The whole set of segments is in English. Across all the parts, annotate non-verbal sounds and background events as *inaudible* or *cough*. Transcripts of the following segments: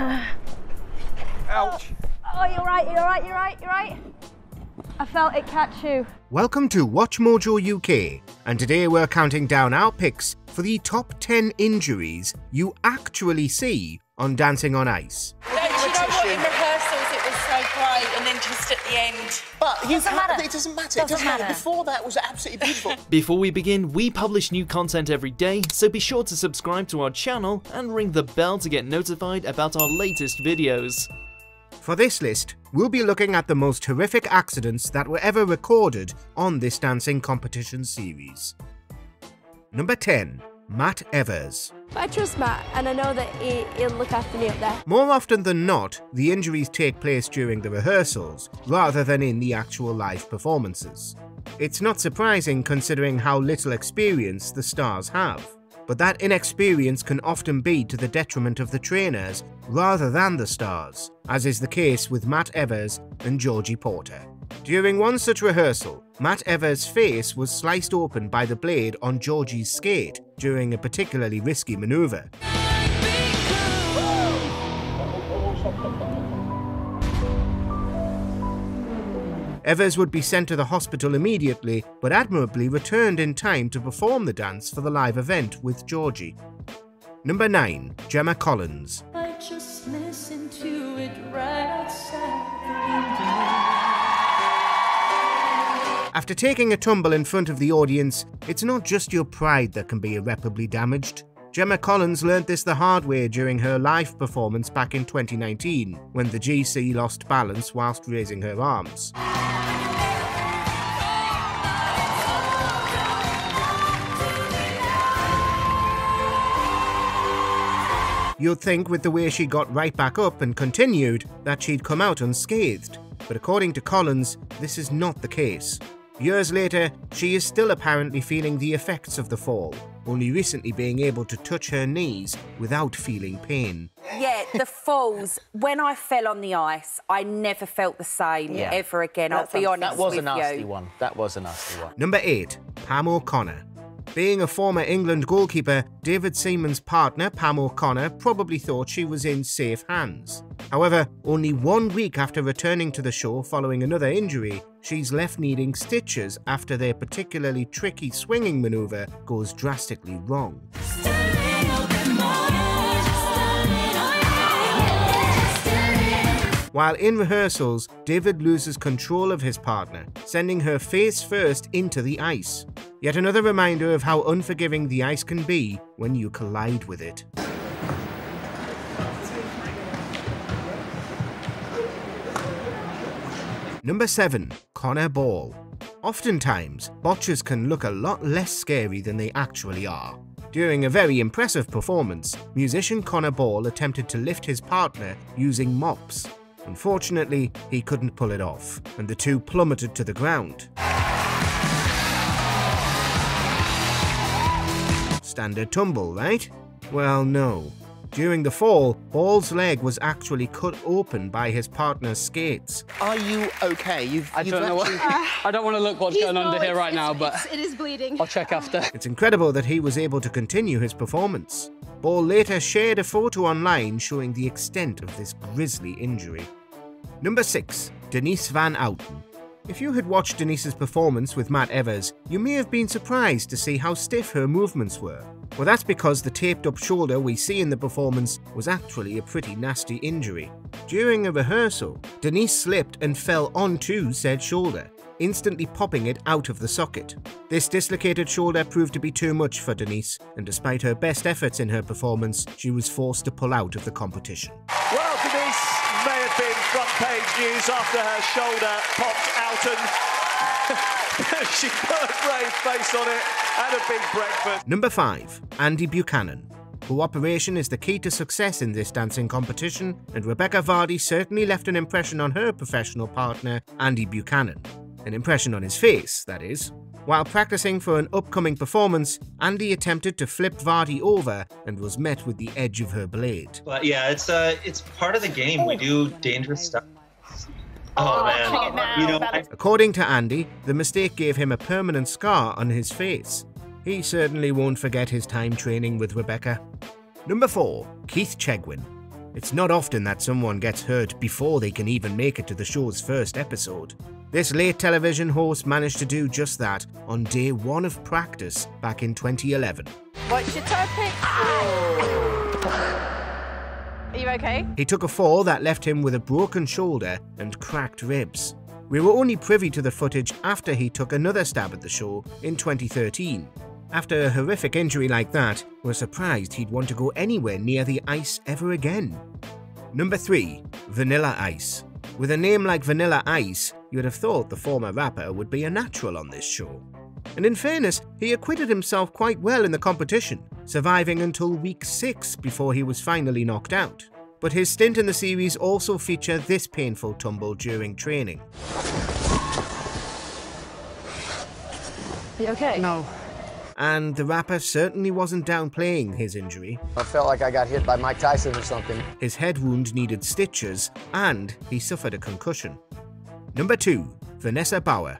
Ouch. Oh, you're right, you're right, you're right, you're right. I felt it catch you. Welcome to Watch Mojo UK, and today we're counting down our picks for the top 10 injuries you actually see on Dancing on Ice. So and then just at the end. But you Doesn't can't- matter. It doesn't matter. Doesn't it doesn't matter. matter. Before that was absolutely beautiful. *laughs* Before we begin, we publish new content every day, so be sure to subscribe to our channel and ring the bell to get notified about our latest videos. For this list, we'll be looking at the most horrific accidents that were ever recorded on this dancing competition series. Number 10. Matt Evers. I trust Matt, and I know that he, he'll look after me up there. More often than not, the injuries take place during the rehearsals, rather than in the actual live performances. It's not surprising considering how little experience the stars have, but that inexperience can often be to the detriment of the trainers rather than the stars, as is the case with Matt Evers and Georgie Porter. During one such rehearsal, Matt Evers' face was sliced open by the blade on Georgie's skate during a particularly risky maneuver. Evers would be sent to the hospital immediately, but admirably returned in time to perform the dance for the live event with Georgie. Number 9. Gemma Collins. After taking a tumble in front of the audience, it's not just your pride that can be irreparably damaged. Gemma Collins learnt this the hard way during her live performance back in 2019, when the GC lost balance whilst raising her arms. You'd think with the way she got right back up and continued that she'd come out unscathed, but according to Collins, this is not the case. Years later, she is still apparently feeling the effects of the fall, only recently being able to touch her knees without feeling pain. Yeah, the falls. When I fell on the ice, I never felt the same Yeah. ever again. I'll That's be a- honest That was with a nasty you. one. That was a nasty one. Number 8. Pam O'Connor. Being a former England goalkeeper, David Seaman's partner, Pam O'Connor, probably thought she was in safe hands. However, only one week after returning to the show following another injury, she's left needing stitches after their particularly tricky swinging manoeuvre goes drastically wrong. While in rehearsals, David loses control of his partner, sending her face first into the ice. Yet another reminder of how unforgiving the ice can be when you collide with it. Number 7. Connor Ball. Oftentimes, botches can look a lot less scary than they actually are. During a very impressive performance, musician Connor Ball attempted to lift his partner using mops. Unfortunately, he couldn't pull it off, and the two plummeted to the ground. Standard tumble, right? Well, no. During the fall, Ball's leg was actually cut open by his partner's skates. Are you okay? You've. I you've don't know what. actually- *laughs* I don't want to look what's going on under here right now, but it is bleeding. I'll check after. It's incredible that he was able to continue his performance. Ball later shared a photo online showing the extent of this grisly injury. Number 6. Denise Van Outen. If you had watched Denise's performance with Matt Evers, you may have been surprised to see how stiff her movements were. Well, that's because the taped up shoulder we see in the performance was actually a pretty nasty injury. During a rehearsal, Denise slipped and fell onto said shoulder, instantly popping it out of the socket. This dislocated shoulder proved to be too much for Denise, and despite her best efforts in her performance, she was forced to pull out of the competition. Well, Denise may have been front page news after her shoulder popped out and *laughs* she put a brave face on it and a big breakfast. Number 5. Andy Buchanan. Cooperation is the key to success in this dancing competition, and Rebecca Vardy certainly left an impression on her professional partner, Andy Buchanan. An impression on his face, that is. While practicing for an upcoming performance, Andy attempted to flip Vardy over and was met with the edge of her blade. But yeah, it's uh, it's part of the game. We do dangerous stuff. Oh, man, you know, I, According to Andy, the mistake gave him a permanent scar on his face. He certainly won't forget his time training with Rebecca. Number 4. Keith Chegwin. It's not often that someone gets hurt before they can even make it to the show's first episode. This late television host managed to do just that on day one of practice back in 2011. What's your toe pick? Are you okay? He took a fall that left him with a broken shoulder and cracked ribs. We were only privy to the footage after he took another stab at the show in 2013. After a horrific injury like that, we're surprised he'd want to go anywhere near the ice ever again. Number 3. Vanilla Ice. With a name like Vanilla Ice, you'd have thought the former rapper would be a natural on this show. And in fairness, he acquitted himself quite well in the competition, surviving until week 6 before he was finally knocked out but his stint in the series also featured this painful tumble during training. Are you okay? No. And the rapper certainly wasn't downplaying his injury. I felt like I got hit by Mike Tyson or something. His head wound needed stitches, and he suffered a concussion. Number 2. Vanessa Bauer.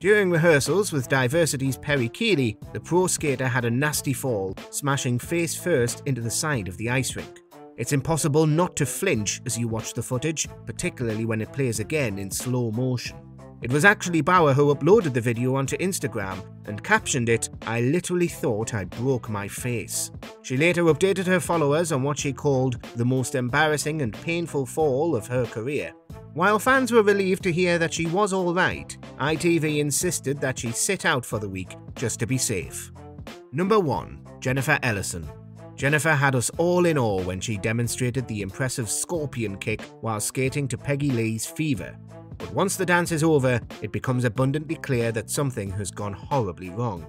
During rehearsals with Diversity's Perri Kiely, the pro skater had a nasty fall, smashing face first into the side of the ice rink. It's impossible not to flinch as you watch the footage, particularly when it plays again in slow motion. It was actually Bauer who uploaded the video onto Instagram and captioned it, I literally thought I broke my face. She later updated her followers on what she called the most embarrassing and painful fall of her career. While fans were relieved to hear that she was alright, ITV insisted that she sit out for the week just to be safe. Number 1. Jennifer Ellison. Jennifer had us all in awe when she demonstrated the impressive scorpion kick while skating to Peggy Lee's Fever. But once the dance is over, it becomes abundantly clear that something has gone horribly wrong.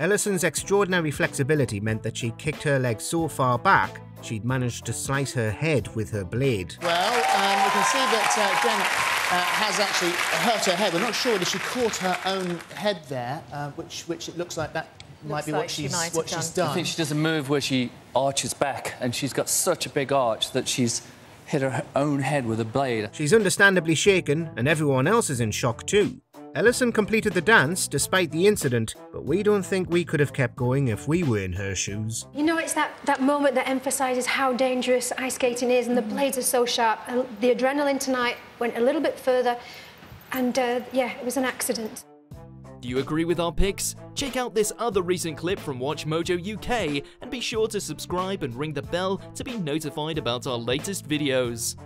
Ellison's extraordinary flexibility meant that she kicked her leg so far back, she'd managed to slice her head with her blade. Well, um, we can see that uh, Jen uh, has actually hurt her head. We're not sure if she caught her own head there, uh, which, which it looks like that looks might be like what, she she's, might what have she's done. done. I think she does a move where she arches back and she's got such a big arch that she's hit her own head with a blade. She's understandably shaken, and everyone else is in shock too. Ellison completed the dance despite the incident, but we don't think we could have kept going if we were in her shoes. You know, it's that, that moment that emphasises how dangerous ice skating is, and the blades are so sharp. The adrenaline tonight went a little bit further, and uh, yeah, it was an accident. Do you agree with our picks? Check out this other recent clip from Watch Mojo UK and be sure to subscribe and ring the bell to be notified about our latest videos.